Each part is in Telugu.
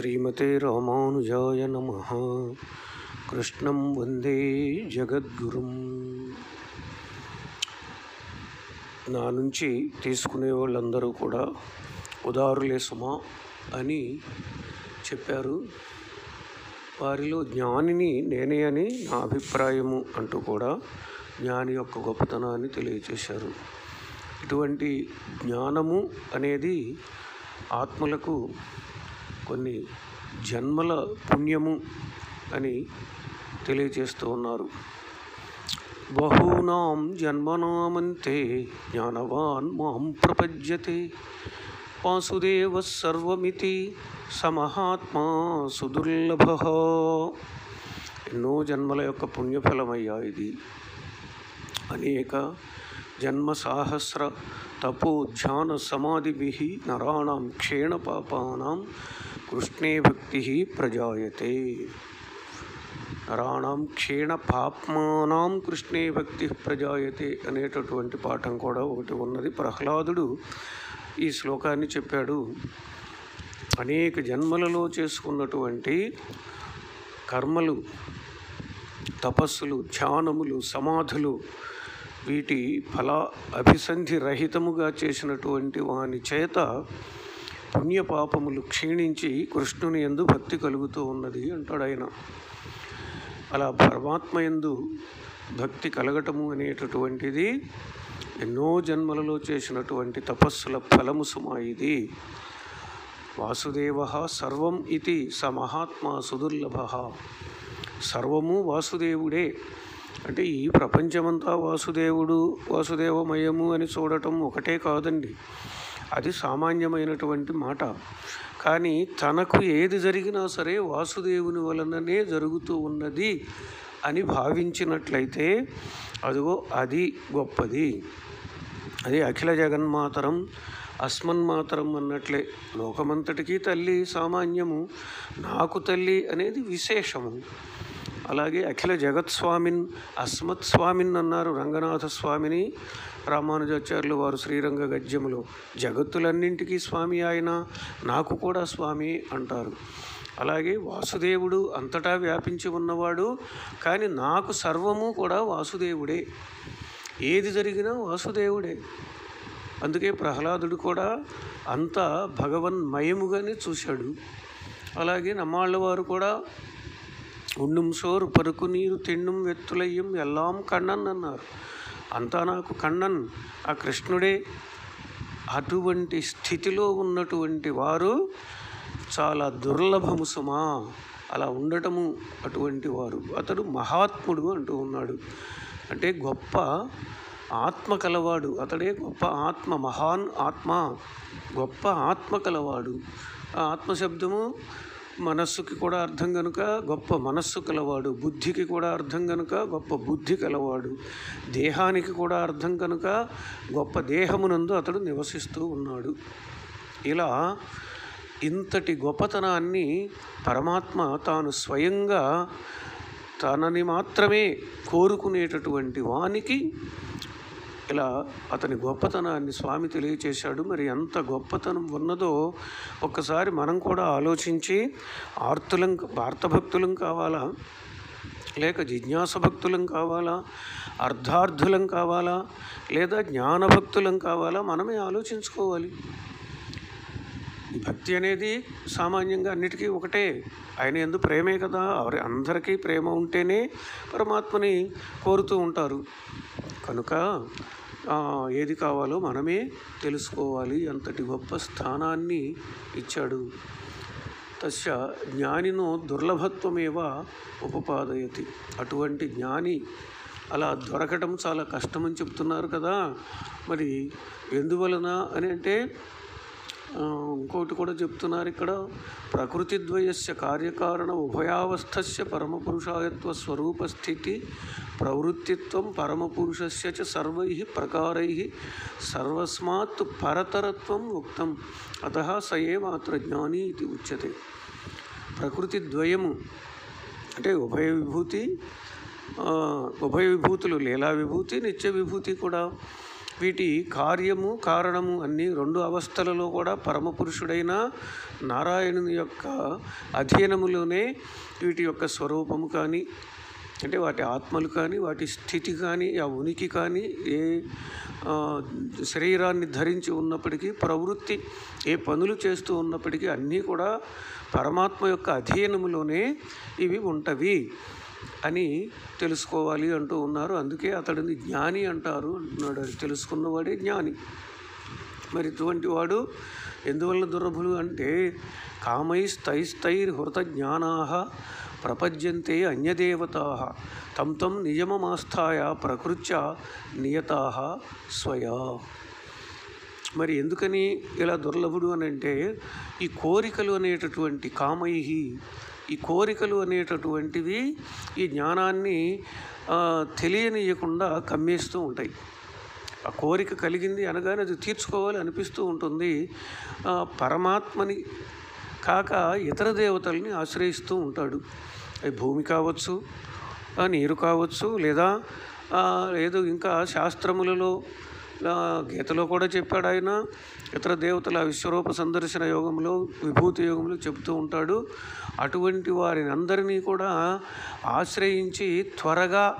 శ్రీమతే రామానుజాయ నమ. కృష్ణం వందే జగద్గురుం. నా నుంచి తీసుకునే వాళ్ళందరూ కూడా ఉదారులే సుమా అని చెప్పారు. వారిలో జ్ఞానిని నేనే అని నా అభిప్రాయము అంటూ కూడా జ్ఞాని యొక్క గొప్పతనాన్ని తెలియజేశారు ఇటువంటి జ్ఞానము అనేది ఆత్మలకు కొన్ని జన్మల పుణ్యము అని తెలియజేస్తూ ఉన్నారు. బహూనాం జన్మనామంతే జ్ఞానవాన్ మాం ప్రపద్యతే. వాసుదేవ సర్వమితి సమహాత్మా సుదుర్లభ. ఎన్నో జన్మల యొక్క పుణ్యఫలమయ్యా ఇది. అనేక జన్మ సాహస్ర తపో ధ్యాన సమాధిభి నరాణం క్షీణ కృష్ణే భక్తి ప్రజాయతే. నరాణం క్షీణ పాప్మానం కృష్ణే భక్తి ప్రజాయతే అనేటటువంటి పాఠం కూడా ఒకటి ఉన్నది. ప్రహ్లాదుడు ఈ శ్లోకాన్ని చెప్పాడు. అనేక జన్మలలో చేసుకున్నటువంటి కర్మలు తపస్సులు ధ్యానములు సమాధులు వీటి ఫల అభిసంధి రహితముగా చేసినటువంటి వాని చేత పుణ్యపాపములు క్షీణించి కృష్ణుని ఎందు భక్తి కలుగుతూ ఉన్నది అంటాడు ఆయన. అలా పరమాత్మ ఎందు భక్తి కలగటము అనేటటువంటిది ఎన్నో జన్మలలో చేసినటువంటి తపస్సుల ఫలము సుమా ఇది. వాసుదేవ సర్వం ఇది స మహాత్మా సుదుర్లభ. సర్వము వాసుదేవుడే. అంటే ఈ ప్రపంచమంతా వాసుదేవుడు వాసుదేవమయము అని చూడటం ఒకటే కాదండి. అది సామాన్యమైనటువంటి మాట. కానీ తనకు ఏది జరిగినా సరే వాసుదేవుని వలననే జరుగుతూ ఉన్నది అని భావించినట్లయితే అదిగో అది గొప్పది. అది అఖిల జగన్మాతరం అస్మన్మాతరం అన్నట్లే. లోకమంతటికీ తల్లి సామాన్యము. నాకు తల్లి అనేది విశేషము. అలాగే అఖిల జగత్స్వామిన్ అస్మత్ స్వామిన్ అన్నారు రంగనాథ స్వామిని. రామానుజాచార్యులు వారు శ్రీరంగ గద్యములో. జగత్తులన్నింటికీ స్వామి ఆయన నాకు కూడా స్వామి అంటారు. అలాగే వాసుదేవుడు అంతటా వ్యాపించి ఉన్నవాడు కానీ నాకు సర్వము కూడా వాసుదేవుడే. ఏది జరిగినా వాసుదేవుడే. అందుకే ప్రహ్లాదుడు కూడా అంత భగవన్మయముగానే చూశాడు. అలాగే నమ్మాళ్ళ వారు కూడా ఉండు సోరు పరుకు నీరు తిండు వెత్తులయ్యం ఎల్లాం కన్నన్ అన్నారు. అంతా నాకు కన్నన్. ఆ కృష్ణుడే అటువంటి స్థితిలో ఉన్నటువంటి వారు చాలా దుర్లభము సుమా. అలా ఉండటము అటువంటి వారు. అతడు మహాత్ముడు అంటూ ఉన్నాడు. అంటే గొప్ప ఆత్మ కలవాడు. అతడే గొప్ప ఆత్మ మహాన్ ఆత్మ గొప్ప ఆత్మ కలవాడు. ఆ ఆత్మశబ్దము మనస్సుకి కూడా అర్థం కనుక గొప్ప మనస్సు కలవాడు బుద్ధికి కూడా అర్థం కనుక గొప్ప బుద్ధి కలవాడు దేహానికి కూడా అర్థం కనుక గొప్ప దేహమునందు అతడు నివసిస్తూ ఉన్నాడు. ఇలా ఇంతటి గొప్పతనాన్ని పరమాత్మ తాను స్వయంగా తనని మాత్రమే కోరుకునేటటువంటి వానికి ఇలా అతని గొప్పతనాన్ని స్వామి తెలియచేశాడు. మరి ఎంత గొప్పతనం ఉన్నదో ఒక్కసారి మనం కూడా ఆలోచించి ఆర్తులం భారతభక్తులం కావాలా? లేక జిజ్ఞాస భక్తులం కావాలా? అర్ధార్థులం కావాలా? లేదా జ్ఞానభక్తులం కావాలా? మనమే ఆలోచించుకోవాలి. భక్తి అనేది సామాన్యంగా అన్నిటికీ ఒకటే. ఆయన ఎందు ప్రేమే కదా. ఎవరి అందరికీ ప్రేమ ఉంటేనే పరమాత్మని కోరుతూ ఉంటారు. కనుక ఏది కావాలో మనమే తెలుసుకోవాలి. అంతటి గొప్ప స్థానాన్ని ఇచ్చాడు. తస్య జ్ఞానినో దుర్లభత్వమేవ ఉపపాదయతి. అటువంటి జ్ఞాని అలా దొరకటం చాలా కష్టమని చెప్తున్నారు కదా. మరి ఎందువలన అని అంటే ఇంకోటి కూడా చెప్తున్నారు ఇక్కడ. ప్రకృతి ద్వయస్య కార్యకారణ ఉభయావస్థస్య పరమపురుషాయత్వ స్వరూప స్థితి ప్రవృత్తిత్వం పరమపురుషస్య చ సర్వై ప్రకారై సర్వస్మాత్ పరతరత్వం ఉక్తం. అత స ఏ మాత్ర జ్ఞాని ఇది ఉచ్యతే. ప్రకృతి ద్వయము అంటే ఉభయ విభూతి ఉభయ విభూతులు లీలా విభూతి నిత్య విభూతి కూడా వీటి కార్యము కారణము అన్ని రెండు అవస్థలలో కూడా పరమపురుషుడైన నారాయణుని యొక్క అధీనములోనే వీటి యొక్క స్వరూపము కానీ అంటే వాటి ఆత్మలు కానీ వాటి స్థితి కానీ ఆ ఉనికి కానీ ఏ శరీరాన్ని ధరించి ఉన్నప్పటికీ ప్రవృత్తి ఏ పనులు చేస్తూ ఉన్నప్పటికీ అన్నీ కూడా పరమాత్మ యొక్క అధీనములోనే ఇవి ఉంటవి. అని తెలుసుకోవాలి అంటూ ఉన్నారు. అందుకే అతడిని జ్ఞాని అంటారు అంటున్నాడు తెలుసుకున్నవాడే జ్ఞాని. మరి ఇటువంటి వాడు ఎందువలన దుర్లభులు అంటే కామైస్తైస్తైర్హృత జ్ఞానా ప్రపద్యంతే అన్యదేవతా తం తం నియమమాస్థాయ ప్రకృత్య నియతా స్వయా. మరి ఎందుకని ఇలా దుర్లభుడు అని అంటే ఈ కోరికలు అనేటటువంటి కామై ఈ కోరికలు అనేటటువంటివి ఈ జ్ఞానాన్ని తెలియనియకుండా కమ్మేస్తూ ఉంటాయి. ఆ కోరిక కలిగింది అనగానే అది తీర్చుకోవాలి అనిపిస్తూ ఉంటుంది. పరమాత్మని కాక ఇతర దేవతల్ని ఆశ్రయిస్తూ ఉంటాడు. అది భూమి కావచ్చు నీరు కావచ్చు లేదా లేదు ఇంకా శాస్త్రములలో ఇలా గీతలో కూడా చెప్పాడు ఆయన. ఇతర దేవతల విశ్వరూప సందర్శన యోగంలో విభూతి యోగంలో చెబుతూ ఉంటాడు. అటువంటి వారిని అందరినీ కూడా ఆశ్రయించి త్వరగా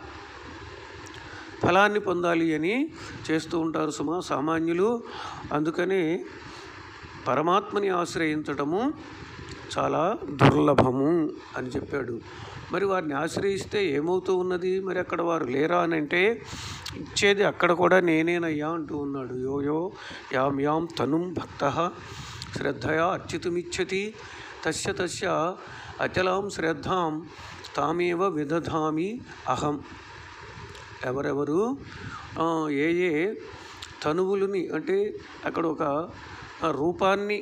ఫలాన్ని పొందాలి అని చేస్తూ ఉంటారు సుమా సామాన్యులు. అందుకని పరమాత్మని ఆశ్రయించటము చాలా దుర్లభము అని చెప్పాడు. మరి వారిని ఆశ్రయిస్తే ఏమవుతూ ఉన్నది? మరి అక్కడ వారు లేరా అని అంటే ఇచ్చేది అక్కడ కూడా నేనేనయ్యా అంటూ ఉన్నాడు. యో యో యాం యాం తనుం భక్త శ్రద్ధయా అర్చితుమిచ్చతి తస్య తస్య అచలాం శ్రద్ధాం తామేవ విదధామి అహం. ఎవరెవరు? ఏ ఏ తనువులని అంటే అక్కడ ఒక రూపాన్ని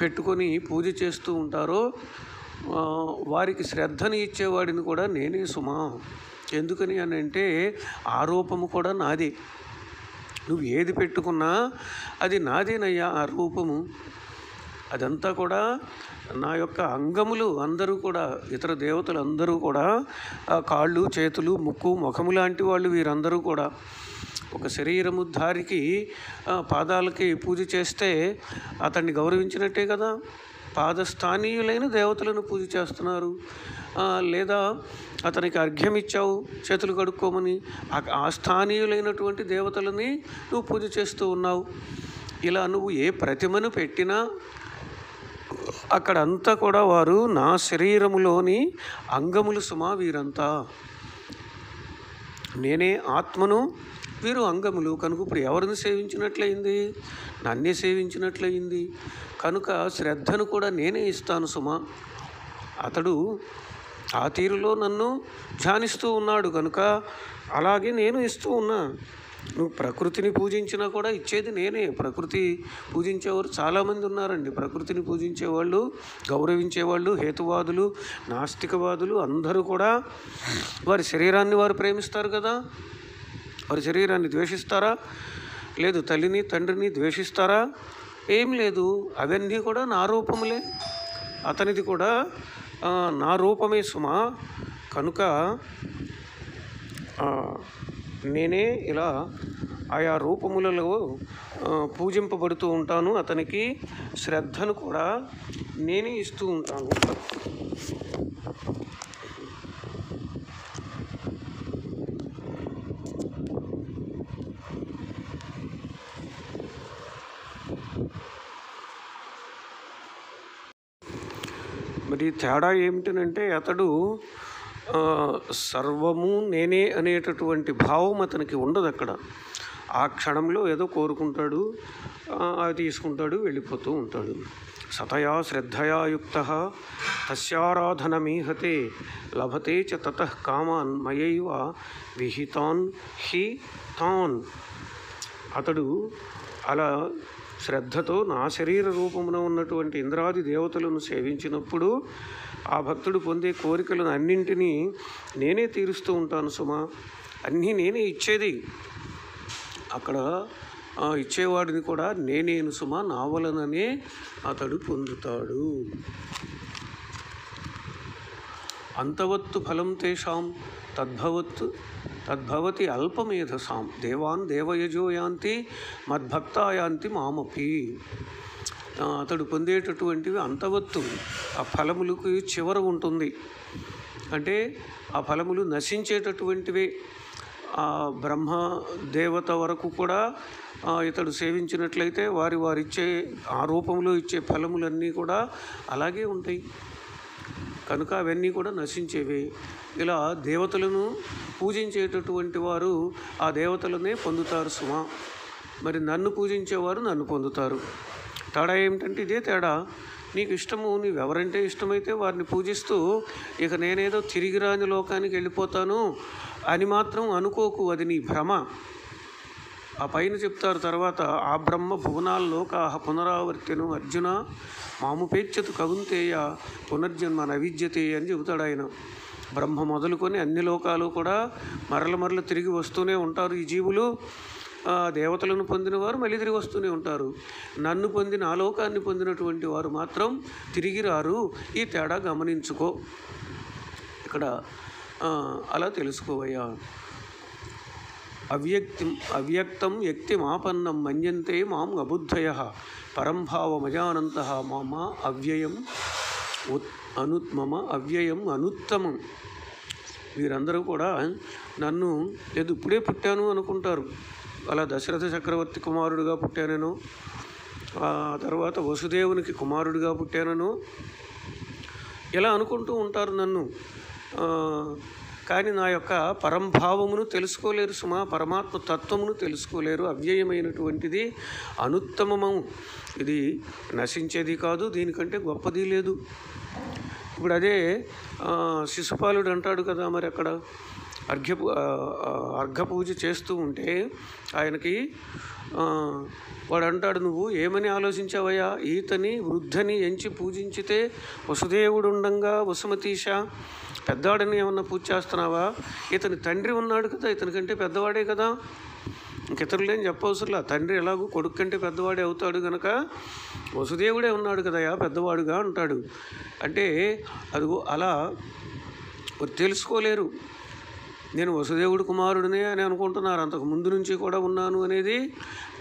పెట్టుకొని పూజ చేస్తూ ఉంటారో వారికి శ్రద్ధని ఇచ్చేవాడిని కూడా నేనే సుమా. ఎందుకని అని అంటే ఆ రూపము కూడా నాదే. నువ్వు ఏది పెట్టుకున్నా అది నాదేనయ్యా ఆ రూపము. అదంతా కూడా నా యొక్క అంగములు అందరూ కూడా ఇతర దేవతలు అందరూ కూడా కాళ్ళు చేతులు ముక్కు ముఖము లాంటి వాళ్ళు వీరందరూ కూడా ఒక శరీరము ధారికి పాదాలకి పూజ చేస్తే అతన్ని గౌరవించినట్టే కదా. పాదస్థానీయులైన దేవతలను పూజ చేస్తున్నారు. లేదా అతనికి అర్ఘ్యం ఇచ్చావు చేతులు కడుక్కోమని ఆ- స్థానీయులైనటువంటి దేవతలని నువ్వు పూజ చేస్తూ ఉన్నావు. ఇలా నువ్వు ఏ ప్రతిమను పెట్టినా అక్కడంతా కూడా వారు నా శరీరములోని అంగములు సుమా వీరంతా. నేనే ఆత్మను వీరు అంగములు. కనుక ఇప్పుడు ఎవరిని సేవించినట్లయింది? నన్నే సేవించినట్లయింది. కనుక శ్రద్ధను కూడా నేనే ఇస్తాను సుమా. అతడు ఆ తీరులో నన్ను ధ్యానిస్తూ ఉన్నాడు కనుక అలాగే నేను ఇస్తూ ఉన్నా. నువ్వు ప్రకృతిని పూజించినా కూడా ఇచ్చేది నేనే. ప్రకృతి పూజించేవారు చాలామంది ఉన్నారండి. ప్రకృతిని పూజించేవాళ్ళు గౌరవించేవాళ్ళు హేతువాదులు నాస్తికవాదులు అందరూ కూడా వారి శరీరాన్ని వారు ప్రేమిస్తారు కదా. వారి శరీరాన్ని ద్వేషిస్తారా? లేదు తల్లిని తండ్రిని ద్వేషిస్తారా? ఏం లేదు అవన్నీ కూడా నా రూపములే. అతనిది కూడా నా రూపమే సుమా. కనుక నేనే ఇలా ఆయా రూపములలో పూజింపబడుతూ ఉంటాను. అతనికి శ్రద్ధను కూడా నేనే ఇస్తూ ఉంటాను. మరి తేడా ఏమిటనంటే అతడు సర్వము నేనే అనేటటువంటి భావం అతనికి ఉండదు అక్కడ. ఆ క్షణంలో ఏదో కోరుకుంటాడు అది తీసుకుంటాడు వెళ్ళిపోతూ ఉంటాడు. సతయా శ్రద్ధయా యుక్త తస్యారాధనమీహతే లభతే చ తత కామాన్ మయైవ విహితాన్ హి తాన్. అతడు అలా శ్రద్ధతో నా శరీర రూపమున ఉన్నటువంటి ఇంద్రాది దేవతలను సేవించినప్పుడు ఆ భక్తుడు పొందే కోరికలను అన్నింటినీ నేనే తీరుస్తూ ఉంటాను సుమా. అన్నీ నేనే ఇచ్చేది. అక్కడ ఇచ్చేవాడిని కూడా నేనేను సుమా నా వలననే అతడు పొందుతాడు. అంతవత్తు ఫలం తేషాం. తద్భవత్ తద్భవతి అల్పమేధసాం. దేవాన్ దేవయజో యాంతి మద్భక్త యాంతి మామపి. అతడు పొందేటటువంటివి అంతవత్తు. ఆ ఫలములకు చివర ఉంటుంది. అంటే ఆ ఫలములు నశించేటటువంటివే. ఆ బ్రహ్మ దేవత వరకు కూడా ఇతడు సేవించినట్లయితే వారి వారిచ్చే ఆ రూపంలో ఇచ్చే ఫలములన్నీ కూడా అలాగే ఉంటాయి. కనుక అవన్నీ కూడా నశించేవి. ఇలా దేవతలను పూజించేటటువంటి వారు ఆ దేవతలనే పొందుతారు సుమా. మరి నన్ను పూజించేవారు నన్ను పొందుతారు. తేడా ఏమిటంటే ఇదే తేడా. నీకు ఇష్టము నీవెవరంటే ఇష్టమైతే వారిని పూజిస్తూ ఇక నేనేదో తిరిగి రాని లోకానికి వెళ్ళిపోతాను అని మాత్రం అనుకోకు అది నీ భ్రమ. ఆ పైన చెప్తారు తర్వాత ఆ బ్రహ్మ భువనాల్లోకాహ పునరావర్తిను అర్జున మాముపేక్షతు కగుంతేయ పునర్జన్మ నవిద్యతే అని చెబుతాడు ఆయన. బ్రహ్మ మొదలుకొని అన్ని లోకాలు కూడా మరల మరల తిరిగి వస్తూనే ఉంటారు. ఈ జీవులు దేవతలను పొందిన వారు మళ్ళీ తిరిగి వస్తూనే ఉంటారు. నన్ను పొందిన ఆ లోకాన్ని పొందినటువంటి వారు మాత్రం తిరిగి రారు. ఈ తేడా గమనించుకో. ఇక్కడ అలా తెలుసుకోవయ్యా. అవ్యక్తి అవ్యక్తం వ్యక్తిమాపన్నం మన్యంతే మాం అబుద్ధయ. పరంభావమజానంత మమ అవ్యయం ఉత్ అను మమ అవ్యయం అనుత్తమం. వీరందరూ కూడా నన్ను లేదు ఇప్పుడే పుట్టాను అనుకుంటారు. అలా దశరథ చక్రవర్తి కుమారుడిగా పుట్టానను ఆ తర్వాత వసుదేవునికి కుమారుడిగా పుట్టానను ఇలా అనుకుంటూ ఉంటారు నన్ను. కానీ నా యొక్క పరంభావమును తెలుసుకోలేరు సుమా పరమాత్మ తత్వమును తెలుసుకోలేరు. అవ్యయమైనటువంటిది అనుత్తమము. ఇది నశించేది కాదు దీనికంటే గొప్పది లేదు. ఇప్పుడు అదే శిశుపాలుడు అంటాడు కదా మరి అక్కడ. అర్ఘ్య అర్ఘపూజ చేస్తూ ఉంటే ఆయనకి వాడు అంటాడు నువ్వు ఏమని ఆలోచించావయ్యా? ఈతని వృద్ధని ఎంచి పూజించితే వసుదేవుడు ఉండంగా వసుమతీష పెద్దవాడిని ఏమన్నా పూజ చేస్తున్నావా? ఇతని తండ్రి ఉన్నాడు కదా ఇతని కంటే పెద్దవాడే కదా. ఇంకితరులేం చెప్పవసరంలా. తండ్రి ఎలాగూ కొడుకు కంటే పెద్దవాడే అవుతాడు గనక వసుదేవుడే ఉన్నాడు కదయా పెద్దవాడుగా అంటాడు. అంటే అదిగో అలా తెలుసుకోలేరు. నేను వసుదేవుడు కుమారుడినే అని అనుకుంటున్నారు. అంతకు ముందు నుంచి కూడా ఉన్నాను అనేది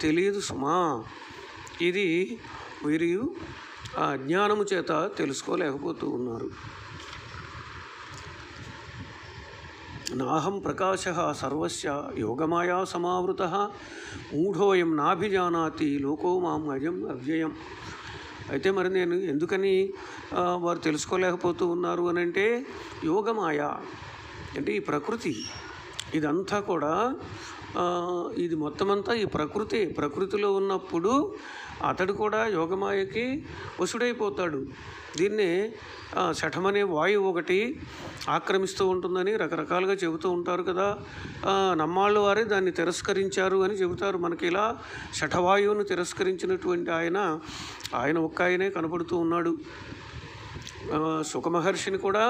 తెలియదు సుమా. ఇది వీరు ఆ అజ్ఞానము చేత తెలుసుకోలేకపోతూ ఉన్నారు. నాహం ప్రకాశ సర్వస్య యోగమాయా సమావృత మూఢోయం నాభిజానాతి లోకో మాం అజం అవ్యయం. అయితే మరి నేను ఎందుకని వారు తెలుసుకోలేకపోతూ ఉన్నారు అని అంటే యోగమాయ అంటే ఈ ప్రకృతి ఇదంతా కూడా ఇది మొత్తం అంతా ఈ ప్రకృతి ప్రకృతిలో ఉన్నప్పుడు అతడు కూడా యోగమాయకి వసుడైపోతాడు దీన్నే శఠమనే వాయువు ఒకటి ఆక్రమిస్తూ ఉంటుందని రకరకాలుగా చెబుతూ ఉంటారు కదా. నమ్మాళ్ళు వారే దాన్ని తిరస్కరించారు అని చెబుతారు. మనకి ఇలా శఠవాయువును తిరస్కరించినటువంటి ఆయన ఆయన ఒక్క ఆయనే కనపడుతూ ఉన్నాడు. సుఖమహర్షిని కూడా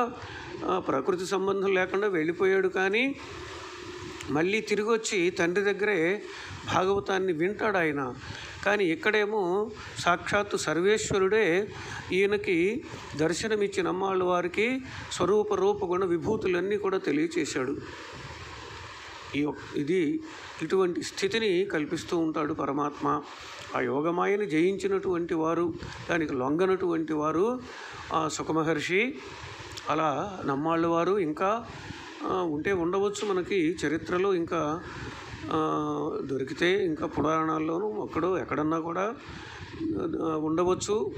ప్రకృతి సంబంధం లేకుండా వెళ్ళిపోయాడు కానీ మళ్ళీ తిరిగి వచ్చి తండ్రి దగ్గరే భాగవతాన్ని వింటాడు ఆయన. కానీ ఇక్కడేమో సాక్షాత్తు సర్వేశ్వరుడే ఈయనకి దర్శనమిచ్చిన అమ్మాళ్ళ వారికి స్వరూప రూపగుణ విభూతులన్నీ కూడా తెలియచేశాడు. ఈ ఇది ఇటువంటి స్థితిని కల్పిస్తూ ఉంటాడు పరమాత్మ. ఆ యోగమాయని జయించినటువంటి వారు దానికి లొంగనటువంటి వారు ఆ సుఖమహర్షి అలా నమ్మాళ్ళ వారు ఇంకా ఉంటే ఉండవచ్చు మనకి చరిత్రలో. ఇంకా దొరికితే ఇంకా పురాణాల్లోనూ అక్కడో ఎక్కడన్నా కూడా ఉండవచ్చు.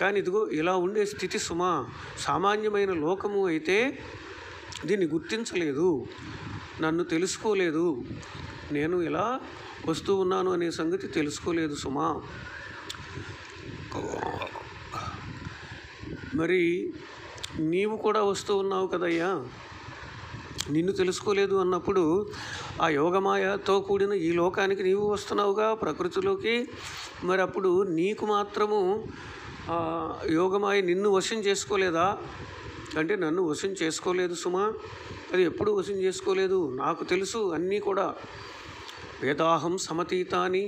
కానీ ఇదిగో ఇలా ఉండే స్థితి సుమా. సామాన్యమైన లోకము అయితే దీన్ని గుర్తించలేదు. నన్ను తెలుసుకోలేదు. నేను ఇలా వస్తూ ఉన్నాను అనే సంగతి తెలుసుకోలేదు సుమా. మరి నీవు కూడా వస్తూ ఉన్నావు కదయ్యా? నిన్ను తెలుసుకోలేదు అన్నప్పుడు ఆ యోగమాయతో కూడిన ఈ లోకానికి నీవు వస్తున్నావుగా ప్రకృతిలోకి. మరి అప్పుడు నీకు మాత్రము యోగమాయ నిన్ను వశం చేసుకోలేదా? అంటే నన్ను వశం చేసుకోలేదు సుమా. అది ఎప్పుడు వశం చేసుకోలేదు? నాకు తెలుసు అన్నీ కూడా. వేదాహం సమతీతాని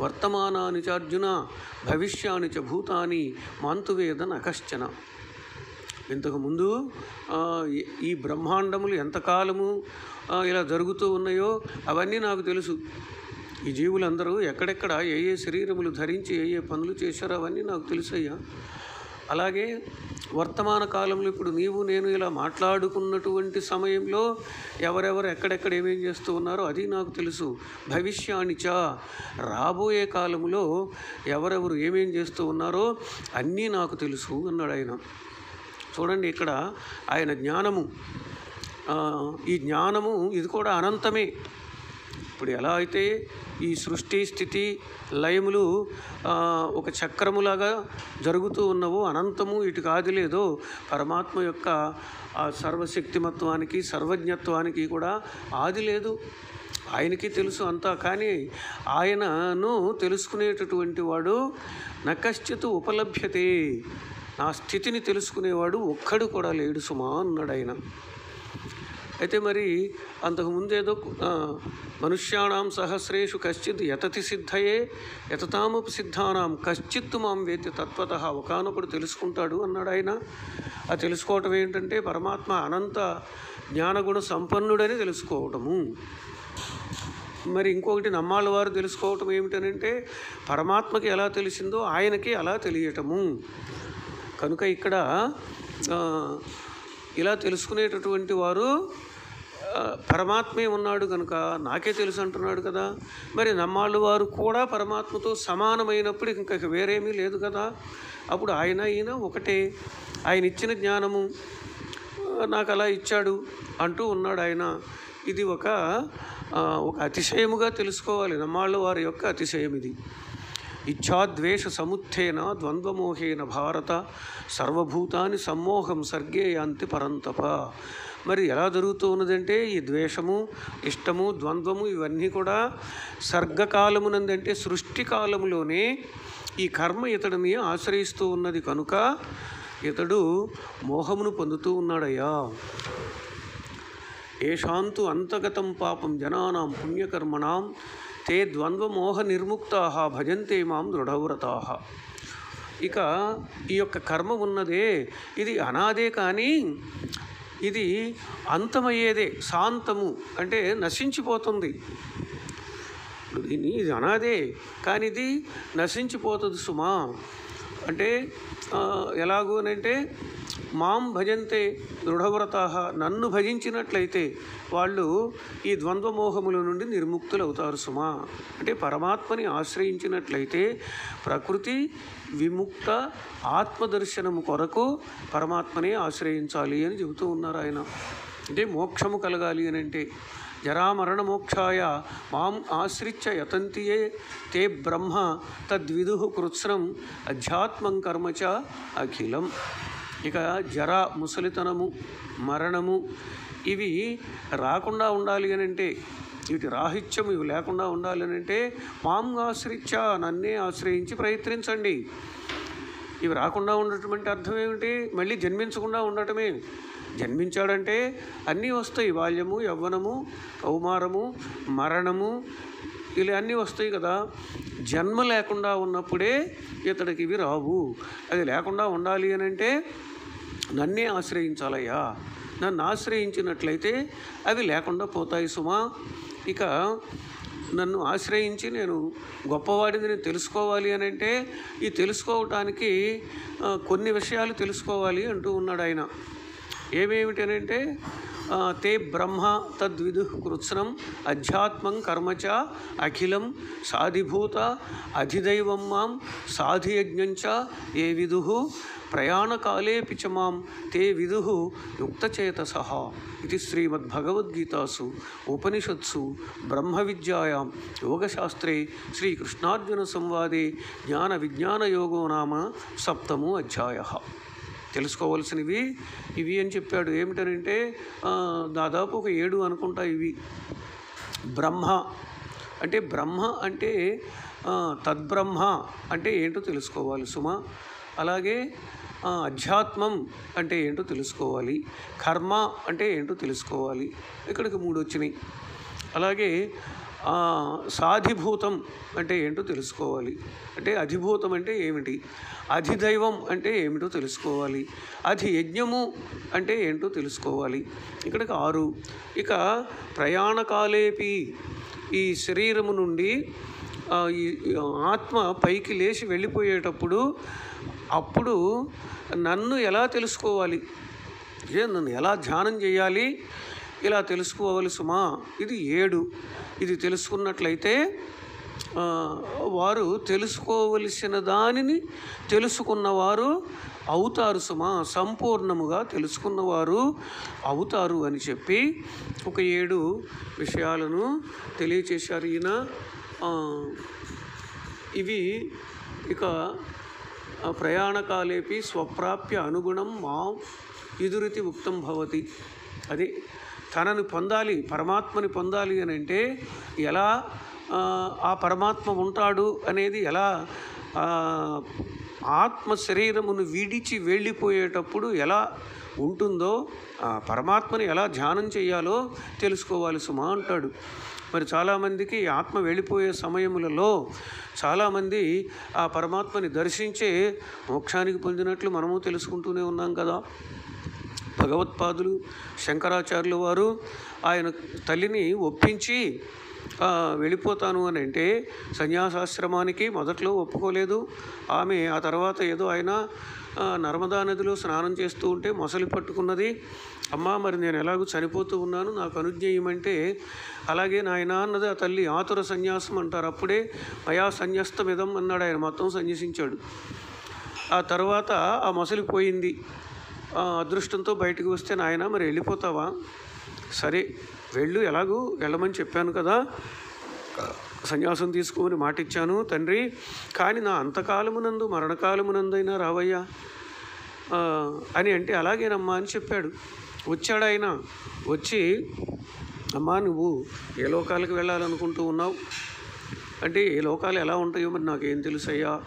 వర్తమానాని చార్జున భవిష్యాని చ భూతాని మాంతు వేద నకశ్చన ఇంతకుముందు ఈ- బ్రహ్మాండములు ఎంతకాలము ఇలా జరుగుతూ ఉన్నాయో అవన్నీ నాకు తెలుసు. ఈ జీవులందరూ ఎక్కడెక్కడ ఏ ఏ శరీరములు ధరించి ఏ ఏ పనులు చేశారో అవన్నీ నాకు తెలుసయ్యా. అలాగే వర్తమాన కాలంలో ఇప్పుడు నీవు నేను ఇలా మాట్లాడుకున్నటువంటి సమయంలో ఎవరెవరు ఎక్కడెక్కడ ఏమేం చేస్తూ ఉన్నారో అది నాకు తెలుసు. భవిష్యానిచ రాబోయే కాలంలో ఎవరెవరు ఏమేం చేస్తూ ఉన్నారో అన్నీ నాకు తెలుసు అన్నాడు ఆయన చూడండి ఇక్కడ ఆయన జ్ఞానము. ఈ జ్ఞానము ఇది కూడా అనంతమే. ఇప్పుడు ఎలా అయితే ఈ సృష్టి స్థితి లయములు ఒక చక్రములాగా జరుగుతూ ఉన్నవో అనంతము ఇటు కాదు లేదో పరమాత్మ యొక్క ఆ సర్వశక్తిమత్వానికి సర్వజ్ఞత్వానికి కూడా ఆది లేదు. ఆయనకి తెలుసు అంతా కానీ ఆయనను తెలుసుకునేటటువంటి వాడు నకశ్చిత్ ఉపలభ్యతే. నా స్థితిని తెలుసుకునేవాడు ఒక్కడు కూడా లేడు సుమా అన్నాడు ఆయన. అయితే మరి అంతకుముందేదో మనుష్యాణం సహస్రేషు కశ్చిత్ యతతి సిద్ధయే యతతామపు సిద్ధానాం కశ్చిత్తు మాం వేద్య తత్వత ఒకనొకడు తెలుసుకుంటాడు అన్నాడు ఆయన. ఆ తెలుసుకోవటం ఏంటంటే పరమాత్మ అనంత జ్ఞానగుణ సంపన్నుడని తెలుసుకోవటము. మరి ఇంకొకటి నమ్మాళ్ళ వారు తెలుసుకోవటం ఏమిటనంటే పరమాత్మకి ఎలా తెలిసిందో ఆయనకి అలా తెలియటము. కనుక ఇక్కడ ఇలా తెలుసుకునేటటువంటి వారు పరమాత్మే ఉన్నాడు కనుక నాకే తెలుసు అంటున్నాడు కదా. మరి నమ్మాళ్ళు వారు కూడా పరమాత్మతో సమానమైనప్పుడు ఇంకా వేరేమీ లేదు కదా. అప్పుడు ఆయన ఈయన ఒకటే. ఆయన ఇచ్చిన జ్ఞానము నాకు అలా ఇచ్చాడు అంటూ ఉన్నాడు ఆయన. ఇది ఒక ఒక అతిశయముగా తెలుసుకోవాలి. నమ్మాళ్ళ వారి యొక్క అతిశయం ఇది ఇచ్ఛాద్వేష సముత్థేన ద్వంద్వమోహేన భారత సర్వభూతాన్ని సమ్మోహం సర్గే యాంతి పరంతప. మరి ఎలా జరుగుతూ ఉన్నదంటే ఈ ద్వేషము ఇష్టము ద్వంద్వము ఇవన్నీ కూడా సర్గకాలమునందంటే సృష్టి కాలములోనే ఈ కర్మ ఇతడిని ఆశ్రయిస్తూ ఉన్నది కనుక ఇతడు మోహమును పొందుతూ ఉన్నాడయ్యా. ఏషాంతు అంతగతం పాపం జనానాం పుణ్యకర్మణాం తే ద్వంద్వమోహ నిర్ముక్తా భజంతే మాం దృఢవ్రతా ఇక ఈ యొక్క కర్మ ఉన్నదే ఇది అనాదే కానీ ఇది అంతమయ్యేదే శాంతము అంటే నశించిపోతుంది. దీన్ని ఇది అనాదే కానీ ఇది నశించిపోతుంది సుమా. అంటే ఎలాగో ఎలాగూ అంటే మాం భజంతే దృఢవ్రత. నన్ను భజించినట్లయితే వాళ్ళు ఈ ద్వంద్వమోహముల నుండి నిర్ముక్తులు అవుతారు సుమా. అంటే పరమాత్మని ఆశ్రయించినట్లయితే ప్రకృతి విముక్త ఆత్మదర్శనము కొరకు పరమాత్మనే ఆశ్రయించాలి అని చెబుతూ ఉన్నారు ఆయన. అంటే మోక్షము కలగాలి అని అంటే జరామరణ మోక్షాయ మాం ఆశ్రిత్య యతంతియే తే బ్రహ్మ తద్విదు కృత్స్నం అధ్యాత్మం కర్మచ అఖిలం. ఇక జర ముసలితనము మరణము ఇవి రాకుండా ఉండాలి అని అంటే వీటి రాహిత్యం ఇవి లేకుండా ఉండాలి అని అంటే మాం ఆశ్రిత్య నన్నే ఆశ్రయించి ప్రయత్నించండి. ఇవి రాకుండా ఉండటం అంటే అర్థం ఏమిటి? మళ్ళీ జన్మించకుండా ఉండటమే. జన్మించాడంటే అన్నీ వస్తాయి. బాల్యము యవ్వనము కౌమారము మరణము ఇలా అన్నీ వస్తాయి కదా. జన్మ లేకుండా ఉన్నప్పుడే ఇతడికి ఇవి రావు. అది లేకుండా ఉండాలి అని అంటే నన్నే ఆశ్రయించాలయ్యా. నన్ను ఆశ్రయించినట్లయితే అవి లేకుండా పోతాయి సుమా. ఇక నన్ను ఆశ్రయించి నేను గొప్పవాడిని నేను తెలుసుకోవాలి అని అంటే ఈ తెలుసుకోవటానికి కొన్ని విషయాలు తెలుసుకోవాలి అంటూ ఉన్నాడు ఆయన ఏమేమిటనంటే ఆ, తే బ్రహ్మ తద్విదు కృత్స్నం అధ్యాత్మం కర్మచ అఖిలం సాధిభూత అధిదైవం మాం సాధియజ్ఞంచ ఏ విదు ప్రయాణకాలేపి చ మాం తే విదు యుక్తచేతస ఇది శ్రీమద్భగవద్గీతాసు ఉపనిషత్సు బ్రహ్మ విద్యాయాం యోగశాస్త్రే శ్రీకృష్ణార్జున సంవాదే జ్ఞాన విజ్ఞానయోగో నామ సప్తమో అధ్యాయ. తెలుసుకోవాల్సినవి ఇవి అని చెప్పాడు. ఏమిటనంటే దాదాపు ఒక ఏడు అనుకుంటా ఇవి. బ్రహ్మ అంటే బ్రహ్మ అంటే తద్బ్రహ్మ అంటే ఏంటో తెలుసుకోవాలి సుమ. అలాగే అధ్యాత్మం అంటే ఏంటో తెలుసుకోవాలి. కర్మ అంటే ఏంటో తెలుసుకోవాలి. ఇక్కడికి మూడు వచ్చినాయి అలాగే సాధిభూతం అంటే ఏంటో తెలుసుకోవాలి. అంటే అధిభూతం అంటే ఏమిటి? అధిదైవం అంటే ఏమిటో తెలుసుకోవాలి. అధి యజ్ఞము అంటే ఏంటో తెలుసుకోవాలి. ఇక్కడికి ఆరు. ఇక ప్రయాణకాలేపి ఈ శరీరము నుండి ఈ ఆత్మ పైకి లేచి వెళ్ళిపోయేటప్పుడు అప్పుడు నన్ను ఎలా తెలుసుకోవాలి? ఏ నన్ను ఎలా ధ్యానం చేయాలి? ఇలా తెలుసుకోవాలి సుమా ఇది ఏడు. ఇది తెలుసుకున్నట్లయితే వారు తెలుసుకోవలసిన దానిని తెలుసుకున్నవారు అవుతారు సుమా సంపూర్ణముగా తెలుసుకున్నవారు అవుతారు అని చెప్పి ఒక ఏడు విషయాలను తెలియచేశారు ఈయన. ఇవి ఇక ప్రయాణకాలేపి స్వప్రాప్య అనుగుణం మా ఎదురితి ఉక్తం భవతి. అది తనని పొందాలి పరమాత్మని పొందాలి అని అంటే ఎలా ఆ, పరమాత్మ ఉంటాడు అనేది ఎలా ఆత్మ శరీరమును విడిచి వెళ్ళిపోయేటప్పుడు ఎలా ఉంటుందో ఆ పరమాత్మని ఎలా ధ్యానం చేయాలో తెలుసుకోవాలి సుమా అంటాడు. మరి చాలామందికి ఆత్మ వెళ్ళిపోయే సమయములలో చాలామంది ఆ పరమాత్మని దర్శించే మోక్షానికి పొందినట్లు మనము తెలుసుకుంటూనే ఉన్నాం కదా. భగవత్పాదులు శంకరాచార్యుల వారు ఆయన తల్లిని ఒప్పించి వెళ్ళిపోతాను అని అంటే సన్యాసాశ్రమానికి మొదట్లో ఒప్పుకోలేదు. ఆమె ఆ తర్వాత ఏదో ఆయన నర్మదా నదిలో స్నానం చేస్తూ ఉంటే మొసలి పట్టుకున్నది. అమ్మా మరి నేను ఎలాగో చనిపోతూ ఉన్నాను నాకు అనుజ్ఞేయమంటే అలాగే నాయన అన్నది ఆ తల్లి ఆతుర సన్యాసం అంటారు. అప్పుడే మయా సన్యస్తమిదం అన్నాడు ఆయన. మొత్తం సన్యసించాడు. ఆ తర్వాత ఆ మొసలి పోయింది. అదృష్టంతో బయటకు వస్తే నాయన మరి వెళ్ళిపోతావా? సరే వెళ్ళు ఎలాగూ వెళ్ళమని చెప్పాను కదా. సన్యాసం తీసుకోమని మాట ఇచ్చాను తండ్రి. కానీ నా అంతకాలమునందు మరణకాలమునందైనా రావయ్యా. అని అంటే అలాగేనమ్మా అని చెప్పాడు. వచ్చాడు ఆయన? వచ్చి అమ్మా నువ్వు ఏ లోకాలకు వెళ్ళాలనుకుంటూ ఉన్నావు? అంటే ఏ లోకాలు ఎలా ఉంటాయో మరి నాకేం తెలుసయ్యా?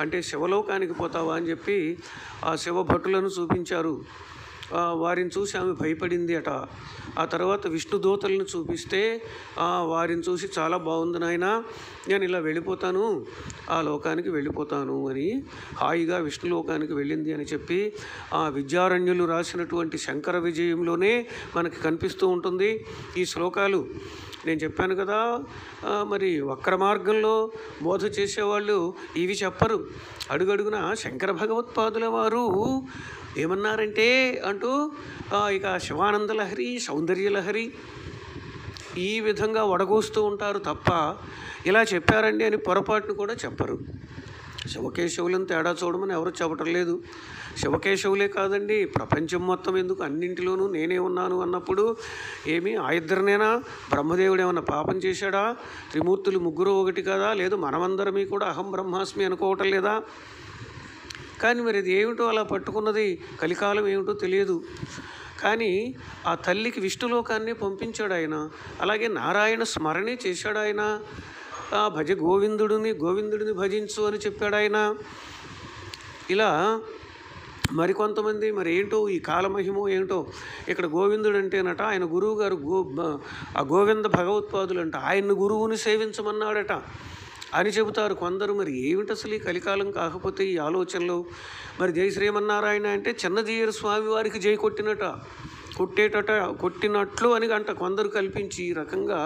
అంటే శివలోకానికి పోతావా అని చెప్పి ఆ శివ భటులను చూపించారు వారిని చూసి ఆమె భయపడింది అట. ఆ తర్వాత విష్ణుదూతలను చూపిస్తే వారిని చూసి చాలా బాగుంది నాయన నేను ఇలా వెళ్ళిపోతాను ఆ లోకానికి వెళ్ళిపోతాను అని హాయిగా విష్ణు లోకానికి వెళ్ళింది అని చెప్పి ఆ విద్యారణ్యులు రాసినటువంటి శంకర విజయంలోనే మనకి కనిపిస్తూ ఉంటుంది. ఈ శ్లోకాలు నేను చెప్పాను కదా మరి వక్ర మార్గంలో బోధ చేసేవాళ్ళు ఇవి చెప్పరు. అడుగడుగున శంకర భగవత్పాదుల వారు ఏమన్నారంటే అంటూ ఇక శివానంద లహరి సౌందర్య లహరి ఈ విధంగా వడగోస్తూ ఉంటారు తప్ప ఇలా చెప్పారండి అని పొరపాటును కూడా చెప్పరు. శివకేశవులను తేడా చూడమని ఎవరు చెప్పటం లేదు శివకేశవులే కాదండి ప్రపంచం మొత్తం ఎందుకు అన్నింటిలోనూ నేనే ఉన్నాను అన్నప్పుడు ఏమి ఆ ఇద్దరినేనా? బ్రహ్మదేవుడు ఏమన్నా పాపం చేశాడా? త్రిమూర్తులు ముగ్గురు ఒకటి కదా? లేదు మనమందరమీ కూడా అహం బ్రహ్మాస్మి అనుకోవటం లేదా? కానీ మరి ఇది ఏమిటో అలా పట్టుకున్నది? కలికాలం ఏమిటో తెలియదు. కానీ ఆ తల్లికి విష్ణులోకాన్ని పంపించాడు ఆయన అలాగే నారాయణ స్మరణే చేశాడు ఆయన భజ గోవిందుడిని గోవిందుడిని భజించు అని చెప్పాడు ఆయన. ఇలా మరికొంతమంది మరి ఏంటో ఈ కాలమహిమో ఏంటో ఇక్కడ గోవిందుడు అంటేనట ఆయన గురువు గారు గో ఆ గోవింద భగవత్పాదులు అంట ఆయన్ని గురువుని సేవించమన్నాడట అని చెబుతారు కొందరు. మరి ఏమిటి అసలు ఈ కలికాలం కాకపోతే ఈ ఆలోచనలు? మరి జై శ్రీమన్నారాయణ అంటే చిన్నజీయర్ స్వామి వారికి జై కొట్టినట కొట్టేటట కొట్టినట్లు అని అంట కొందరు కల్పించి ఈ రకంగా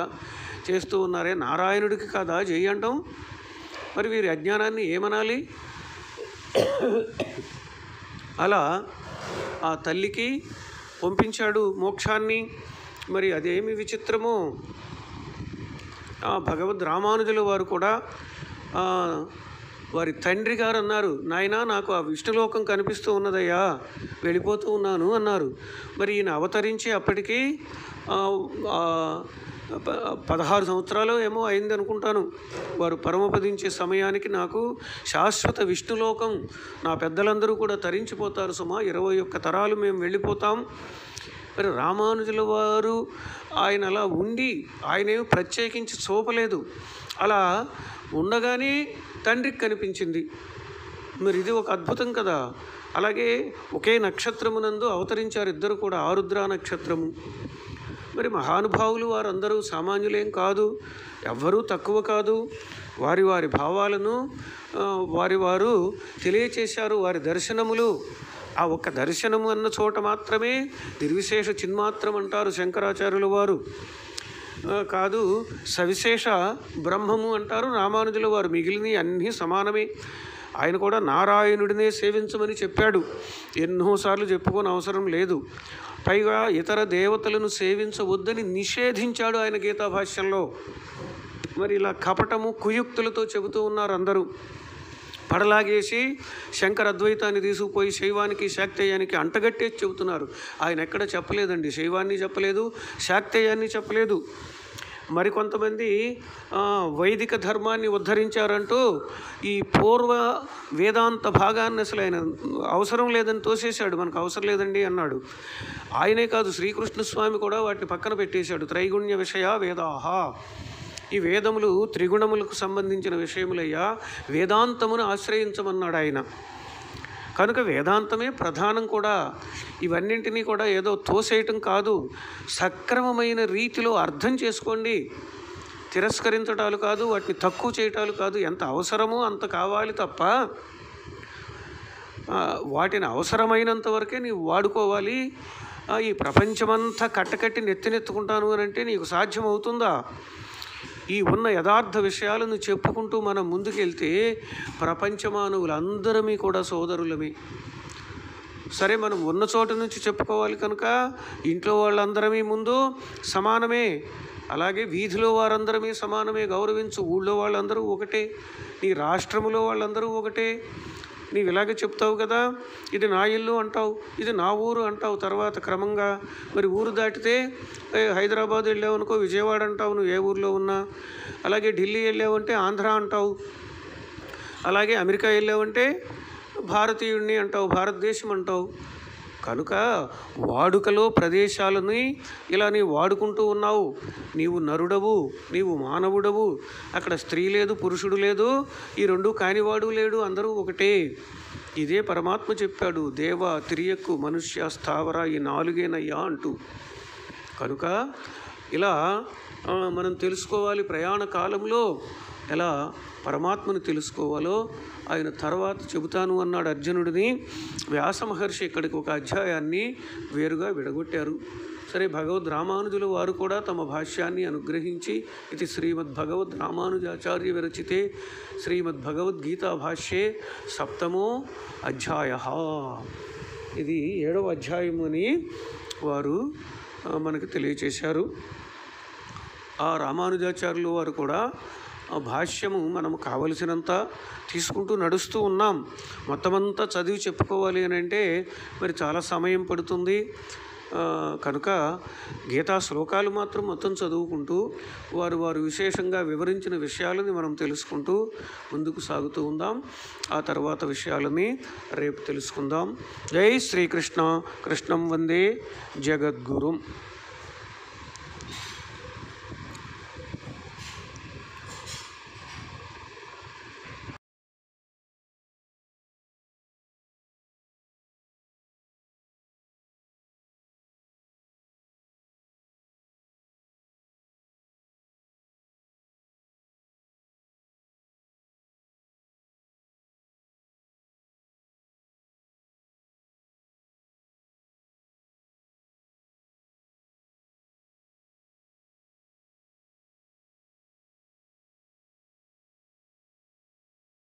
చేస్తూ ఉన్నారే? నారాయణుడికి కాదా జై అంటాం. మరి వీరి అజ్ఞానాన్ని ఏమనాలి? అలా ఆ తల్లికి పంపించాడు మోక్షాన్ని. మరి అదేమి విచిత్రమో? ఆ భగవద్ రామానుజుల వారు కూడా వారి తండ్రి గారు అన్నారు నాయనా నాకు ఆ విష్ణులోకం కనిపిస్తూ ఉన్నదయ్యా వెళ్ళిపోతూ ఉన్నాను అన్నారు. మరి ఈయన అవతరించి అప్పటికీ పదహారు సంవత్సరాలు ఏమో అయింది అనుకుంటాను వారు పరమపదించే సమయానికి నాకు శాశ్వత విష్ణులోకం నా పెద్దలందరూ కూడా తరించిపోతారు సుమా. ఇరవై ఒక్క తరాలు మేము వెళ్ళిపోతాం. మరి రామానుజుల వారు ఆయన అలా ఉండి ఆయనేమి ప్రత్యేకించి చూపలేదు. అలా ఉండగానే తండ్రికి కనిపించింది. మరి ఇది ఒక అద్భుతం కదా. అలాగే ఒకే నక్షత్రమునందు అవతరించారు ఇద్దరు కూడా ఆరుద్ర నక్షత్రము. మరి మహానుభావులు వారందరూ సామాన్యులేం కాదు ఎవ్వరూ తక్కువ కాదు. వారి వారి భావాలను వారి వారు తెలియచేశారు వారి దర్శనములు. ఆ ఒక్క దర్శనము అన్న చోట మాత్రమే నిర్విశేష చిన్మాత్రం అంటారు శంకరాచార్యుల వారు. కాదు సవిశేష బ్రహ్మము అంటారు రామానుజుల వారు. మిగిలినవి అన్నీ సమానమే. ఆయన కూడా నారాయణుడినే సేవించమని చెప్పాడు. ఎన్నోసార్లు చెప్పుకోని అవసరం లేదు. పైగా ఇతర దేవతలను సేవించవద్దని నిషేధించాడు ఆయన గీతా భాష్యంలో. మరి ఇలా కపటము కుయుక్తులతో చెబుతూ ఉన్నారు అందరూ. పడలాగేసి శంకర అద్వైతాన్ని తీసుకుపోయి శైవానికి శాక్తేయానికి అంటగట్టేసి చెబుతున్నారు. ఆయన ఎక్కడ చెప్పలేదండి. శైవాన్ని చెప్పలేదు శాక్తేయాన్ని చెప్పలేదు. మరికొంతమంది వైదిక ధర్మాన్ని ఉద్ధరించారంటూ ఈ పూర్వ వేదాంత భాగాన్ని అసలు ఆయన అవసరం లేదని తోసేశాడు మనకు అవసరం లేదండి అన్నాడు. ఆయనే కాదు శ్రీకృష్ణ స్వామి కూడా వాటిని పక్కన పెట్టేశాడు త్రైగుణ్య విషయ వేదాహ. ఈ వేదములు త్రిగుణములకు సంబంధించిన విషయములయ్యా వేదాంతమును ఆశ్రయించమన్నాడు ఆయన కనుక వేదాంతమే ప్రధానం కూడా. ఇవన్నింటినీ కూడా ఏదో తోసేయటం కాదు. సక్రమమైన రీతిలో అర్థం చేసుకోండి. తిరస్కరించటాలు కాదు వాటిని తక్కువ చేయటాలు కాదు. ఎంత అవసరమో అంత కావాలి తప్ప వాటిని అవసరమైనంత వరకే నీవు వాడుకోవాలి. ఈ ప్రపంచమంతా కట్టకట్టి నెత్తినెత్తుకుంటాను అని అంటే నీకు సాధ్యం అవుతుందా ఈ ఉన్న యథార్థ విషయాలను చెప్పుకుంటూ మనం ముందుకెళ్తే ప్రపంచ మానవులందరమీ కూడా సోదరులమే. సరే మనం ఉన్న చోట నుంచి చెప్పుకోవాలి కనుక ఇంట్లో వాళ్ళందరమీ ముందు సమానమే. అలాగే వీధిలో వారందరమీ సమానమే. గౌరవించు ఊళ్ళో వాళ్ళందరూ ఒకటే. నీ రాష్ట్రములో వాళ్ళందరూ ఒకటే. నీవు ఇలాగే చెప్తావు కదా ఇది నా ఇల్లు అంటావు ఇది నా ఊరు అంటావు. తర్వాత క్రమంగా మరి ఊరు దాటితే హైదరాబాద్ వెళ్ళావు అనుకో విజయవాడ అంటావు నువ్వు ఏ ఊర్లో ఉన్నా. అలాగే ఢిల్లీ వెళ్ళావంటే ఆంధ్ర అంటావు. అలాగే అమెరికా వెళ్ళావంటే భారతీయుడిని అంటావు భారతదేశం అంటావు. కనుక వాడుకలో ప్రదేశాలని ఇలా నీ వాడుకుంటూ ఉన్నావు. నీవు నరుడవు నీవు మానవుడవు. అక్కడ స్త్రీ లేదు పురుషుడు లేదు ఈ రెండు కానివాడు లేడు అందరూ ఒకటే. ఇదే పరమాత్మ చెప్పాడు దేవ తిరియక్కు మనుష్య స్థావర ఈ నాలుగేనయ్యా అంటూ. కనుక ఇలా మనం తెలుసుకోవాలి ప్రయాణ కాలంలో ఎలా పరమాత్మను తెలుసుకోవాలో ఆయన తర్వాత చెబుతాను అన్నాడు అర్జునుడిని. వ్యాస మహర్షి ఇక్కడికి ఒక అధ్యాయాన్ని వేరుగా విడగొట్టారు. సరే భగవద్ రామానుజులు వారు కూడా తమ భాష్యాన్ని అనుగ్రహించి ఇది శ్రీమద్ భగవద్ రామానుజాచార్య విరచితే శ్రీమద్ భగవద్గీతా భాష్యే సప్తమో అధ్యాయ. ఇది ఏడవ అధ్యాయం అని వారు మనకు తెలియచేశారు. ఆ రామానుజాచార్యులు వారు కూడా భాష్యము మనము కావలసినంత తీసుకుంటూ నడుస్తూ ఉన్నాం. మొత్తం అంతా చదివి చెప్పుకోవాలి అని అంటే మరి చాలా సమయం పడుతుంది. కనుక గీతా శ్లోకాలు మాత్రం మొత్తం చదువుకుంటూ వారు వారు విశేషంగా వివరించిన విషయాలని మనం తెలుసుకుంటూ ముందుకు సాగుతూ ఉందాం. ఆ తర్వాత విషయాలని రేపు తెలుసుకుందాం. జై శ్రీకృష్ణ. కృష్ణం వందే జగద్గురుం.